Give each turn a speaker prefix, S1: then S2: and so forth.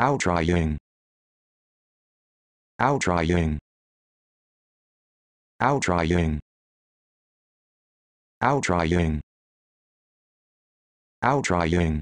S1: outrying outrying outrying outrying outrying